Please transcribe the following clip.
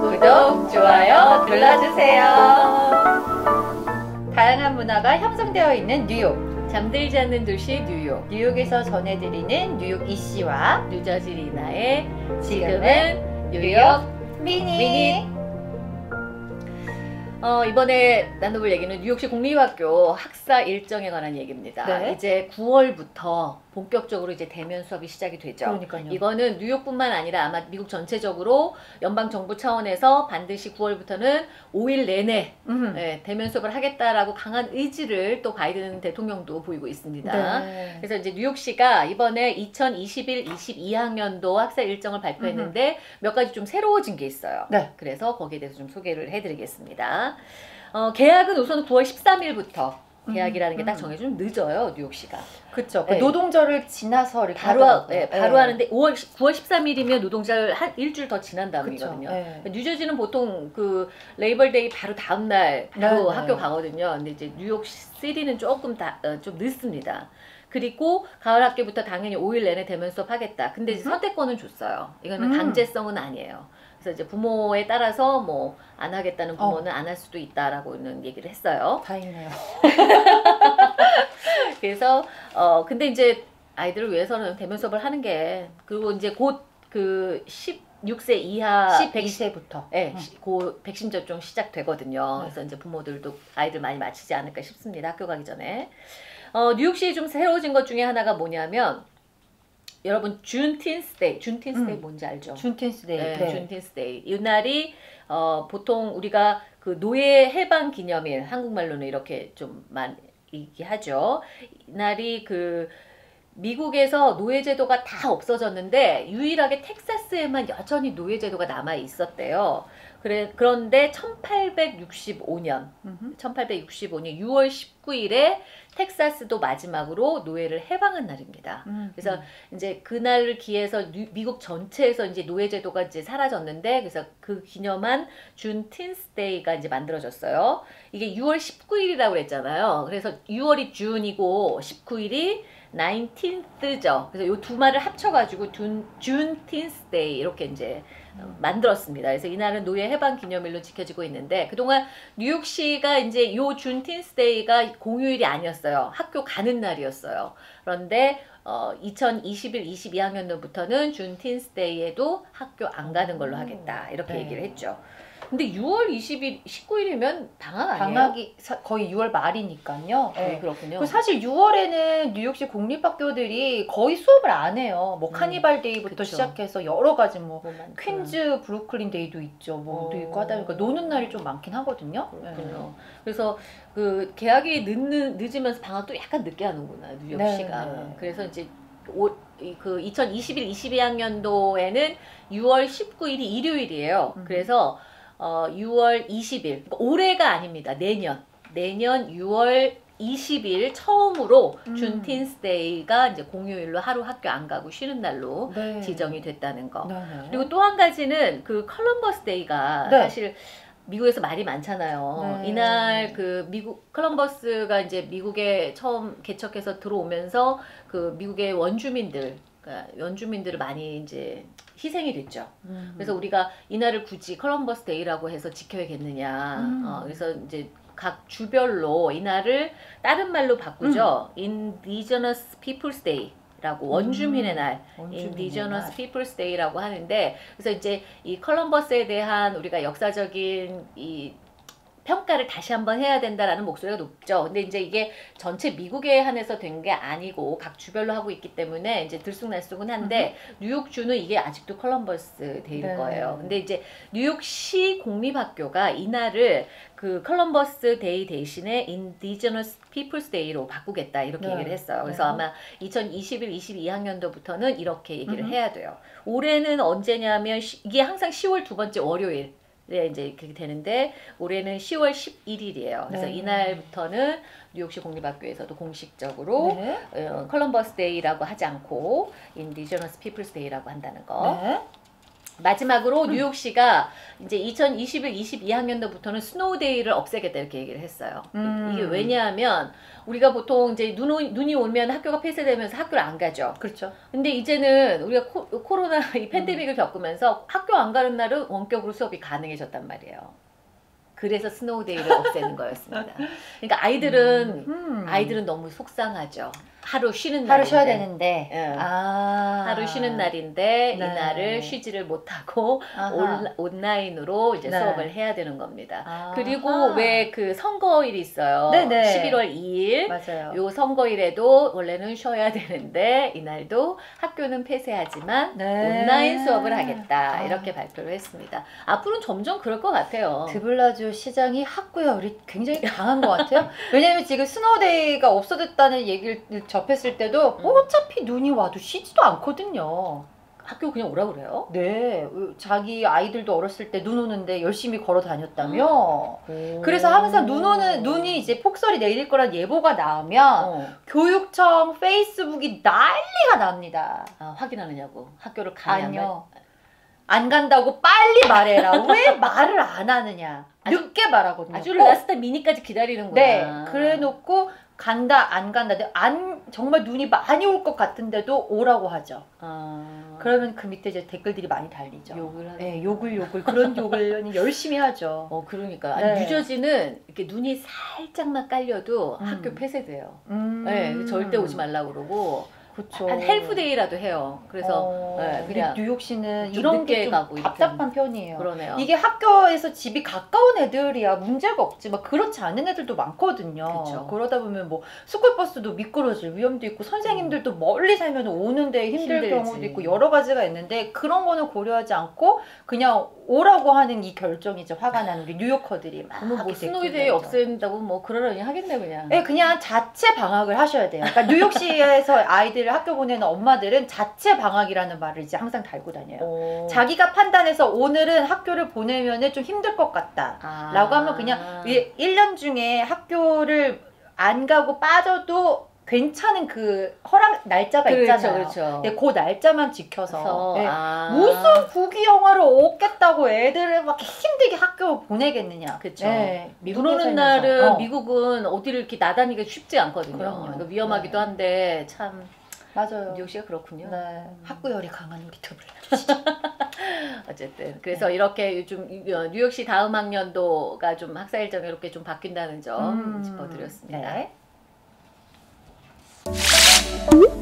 구독, 좋아요 눌러주세요. 다양한 문화가 형성되어 있는 뉴욕. 잠들지 않는 도시 뉴욕. 뉴욕에서 전해드리는 뉴욕 이씨와 뉴저지 리나의 지금은 뉴욕 미니. 미니. 어, 이번에 나눠볼 얘기는 뉴욕시 공립학교 학사 일정에 관한 얘기입니다. 네. 이제 9월부터 본격적으로 이제 대면 수업이 시작이 되죠. 그러니까요. 이거는 뉴욕뿐만 아니라 아마 미국 전체적으로 연방 정부 차원에서 반드시 9월부터는 5일 내내 음. 네, 대면 수업을 하겠다라고 강한 의지를 또 바이든 대통령도 보이고 있습니다. 네. 그래서 이제 뉴욕시가 이번에 2021-22학년도 학사 일정을 발표했는데 몇 가지 좀 새로워진 게 있어요. 네. 그래서 거기에 대해서 좀 소개를 해드리겠습니다. 어, 계약은 우선 9월 13일부터 계약이라는 게딱 음. 정해져 좀 늦어요 뉴욕시가 그쵸. 그 네. 노동절을 지나서 이렇게 바로 하. 네, 바로 네. 하는데 5월 9월 13일이면 노동절 한 일주일 더 지난. 다음이거든요. 네. 뉴저지는 보통 그 Labor Day 바로 다음 날 바로 네, 네. 학교 가거든요. 근데 이제 뉴욕 시티는 조금 다, 어, 좀 늦습니다. 그리고 가을 학기부터 당연히 5일 내내 대면 수업 하겠다. 근데 이제 음흠. 선택권은 줬어요. 이거는 음. 강제성은 아니에요. 그래서 이제 부모에 따라서 뭐 안 하겠다는 부모는 안할 수도 있다라고 는 얘기를 했어요. 다행이네요. 그래서 어 근데 이제 아이들을 위해서는 대면 수업을 하는 게 그리고 이제 곧 그 16세 이하 백신 12세부터. 네, 음. 시- 그 백신 접종 시작되거든요. 네. 그래서 이제 부모들도 아이들 많이 맞히지 않을까 싶습니다. 학교 가기 전에. 어, 뉴욕시에 좀 새로워진 것 중에 하나가 뭐냐면 여러분 Juneteenth Day, Juneteenth Day 음. 뭔지 알죠? Juneteenth Day. 네, 네. Juneteenth Day. 이 날이 어, 보통 우리가 그 노예 해방 기념일 한국말로는 이렇게 좀 많이 얘기하죠. 이 날이 그 미국에서 노예 제도가 다 없어졌는데 유일하게 텍사스에만 여전히 노예 제도가 남아 있었대요. 그래 그런데 1865년 음흠. 1865년 6월 19일에 텍사스도 마지막으로 노예를 해방한 날입니다. 음. 그래서 이제 그날을 기해서 뉴- 미국 전체에서 이제 노예 제도가 이제 사라졌는데 그래서 그 기념한 Juneteenth Day가 이제 만들어졌어요. 이게 6월 19일이라고 그랬잖아요. 그래서 6월이 June이고 19일이 19th죠. 그래서 이 두 말을 합쳐가지고 June, Juneteenth Day 이렇게 이제 어, 만들었습니다. 그래서 이날은 노예 해방 기념일로 지켜지고 있는데 그동안 뉴욕시가 이제 요 Juneteenth Day가 공휴일이 아니었어요. 학교 가는 날이었어요. 그런데 어, 2021, 22학년도부터는 Juneteenth Day에도 학교 안 가는 걸로 하겠다 이렇게 네. 얘기를 했죠. 근데 6월 20일, 19일이면 방학 아니에요? 방학이 사- 거의 6월 말이니까요. 네, 네. 그렇군요. 그 사실 6월에는 뉴욕시 공립학교들이 거의 수업을 안 해요. 뭐 음, Clerical Day부터 그쵸. 시작해서 여러 가지 뭐 뭐. Queens Brooklyn Day도 있죠. 뭐도 어. 있고 하다 보니까 노는 날이 좀 많긴 하거든요. 그렇군요. 그래서 그 개학이 늦는 늦으면서 방학도 약간 늦게 하는구나 뉴욕시가. 네, 네. 그래서 이제 오, 이- 그 2021, 22학년도에는 6월 19일이 일요일이에요. 음. 그래서 어 6월 20일 그러니까 올해가 아닙니다. 내년 내년 6월 20일 처음으로 음. Juneteenth Day가 이제 공휴일로 하루 학교 안 가고 쉬는 날로 네. 지정이 됐다는 거. 네, 네. 그리고 또 한 가지는 그 Columbus Day가 네. 사실 미국에서 말이 많잖아요. 네. 이날 그 미국 컬럼버스가 이제 미국에 처음 개척해서 들어오면서 그 미국의 원주민들, 그러니까 원주민들을 많이 이제 희생이 됐죠. 음. 그래서 우리가 이날을 굳이 Columbus Day라고 해서 지켜야겠느냐. 음. 어, 그래서 이제 각 주별로 이날을 다른 말로 바꾸죠. Indigenous Peoples Day라고 원주민의 음. 날. 날. Peoples Day라고 하는데 그래서 이제 이 컬럼버스에 대한 우리가 역사적인 이 평가를 다시 한번 해야 된다라는 목소리가 높죠. 근데 이제 이게 전체 미국에 한해서 된 게 아니고 각 주별로 하고 있기 때문에 이제 들쑥날쑥은 한데 뉴욕주는 이게 아직도 Columbus Day일 네. 거예요. 근데 이제 뉴욕시 공립학교가 이날을 그 Columbus Day 대신에 Indigenous Peoples Day로 바꾸겠다 이렇게 네. 얘기를 했어요. 그래서 네. 아마 2021, 22학년도부터는 이렇게 얘기를 음. 해야 돼요. 올해는 언제냐면 시- 이게 항상 10월 두 번째 월요일. 네, 이제 그렇게 되는데 올해는 10월 11일이에요. 그래서 네. 이날부터는 뉴욕시 공립학교에서도 공식적으로 네. 어, Columbus Day라고 하지 않고 Indigenous Peoples Day라고 한다는 거. 네. 마지막으로 뉴욕시가 이제 2021, 22학년도부터는 snow day를 없애겠다 이렇게 얘기를 했어요. 음. 이게 왜냐하면 우리가 보통 이제 눈, 오- 눈이 오면 학교가 폐쇄되면서 학교를 안 가죠. 그렇죠. 근데 이제는 우리가 코, 코로나 이 팬데믹을 겪으면서 학교 안 가는 날은 원격으로 수업이 가능해졌단 말이에요. 그래서 snow day를 없애는 거였습니다. 그러니까 아이들은 음. 아이들은 너무 속상하죠. 하루 쉬는 하루 날인데. 쉬어야 되는데. 예. 아. 하루 쉬는 날인데 이 네. 날을 쉬지를 못하고 아하. 온, 온라인으로 이제 네. 수업을 해야 되는 겁니다. 아하. 그리고 왜 그 선거일이 있어요. 네네. 11월 2일. 맞아요. 요 선거일에도 원래는 쉬어야 되는데 이날도 학교는 폐쇄하지만 네. 온라인 수업을 하겠다 아. 이렇게 발표를 했습니다. 앞으로는 점점 그럴 것 같아요. 드블라지오 시장이 학구열이 굉장히 강한 것 같아요. 왜냐면 지금 snow day가 없어졌다는 얘기를 접했을 때도 음. 어차피 눈이 와도 쉬지도 않거든요. 학교 그냥 오라 그래요? 네, 자기 아이들도 어렸을 때 눈 오는데 열심히 걸어 다녔다며. 그래서 항상 눈 오는 눈이 이제 폭설이 내릴 거란 예보가 나오면 어. 교육청 페이스북이 난리가 납니다. 아, 확인하느냐고 학교를 아니요. 안 간다고 빨리 말해라. 왜 말을 안 하느냐. 아주- 늦게 말하거든요. 아주 꼭. last minute까지 기다리는구나. 네, 그래 놓고 간다 안 간다. 안 정말 눈이 많이 올 것 같은데도 오라고 하죠. 아, 그러면 그 밑에 이제 댓글들이 많이 달리죠. 욕을 하는. 네, 욕을 욕을 그런 욕을 열심히 하죠. 어 그러니까 네. 아니, 뉴저지는 이렇게 눈이 살짝만 깔려도 음. 학교 폐쇄돼요. 음. 네, 절대 오지 말라 그러고 그렇죠. 한 half day라도 해요. 그래서 어, 네, 그냥 뉴욕시는 좀 이런 가고 이렇게 답답한 편이에요. 그러네요. 이게 학교에서 집이 가까운 애들이야 문제가 없지 막 그렇지 않은 애들도 많거든요. 그쵸. 그러다 보면 뭐 스쿨버스도 미끄러질 위험도 있고 선생님들도 멀리 살면 오는데 힘들 힘들지. 경우도 있고 여러 가지가 있는데 그런 거는 고려하지 않고 그냥 오라고 하는 이 결정이 이제 화가 나는 우리 뉴요커들이 막 그러면 뭐 snow day. 없앤다고 뭐 그러려니 하겠네 그냥. 네, 그냥 자체 방학을 하셔야 돼요. 그러니까 뉴욕시에서 아이들을 학교 보내는 엄마들은 자체 방학이라는 말을 이제 항상 달고 다녀요. 어. 자기가 판단해서 오늘은 학교를 보내면은 좀 힘들 것 같다. 아. 라고 하면 그냥 이 1년 중에 학교를 안 가고 빠져도 괜찮은 그 허락 날짜가 그렇죠, 있잖아요. 그렇죠. 네, 그 날짜만 지켜서 그래서, 네. 아. 무슨 국위 영화를 얻겠다고 애들을 막 힘들게 학교 보내겠느냐. 그쵸. 네, 오는 살면서. 날은 어, 미국은 어디를 이렇게 나다니기가 쉽지 않거든요. 그러니까 위험하기도 네. 한데 참 맞아요. 뉴욕시가 그렇군요. 네, 학구열이 강한 우리 두블. 어쨌든 그래서 이렇게 요즘 유- 뉴욕시 다음 학년도가 좀 학사 일정이 이렇게 좀 바뀐다는 점 짚어드렸습니다. 네. Thank you.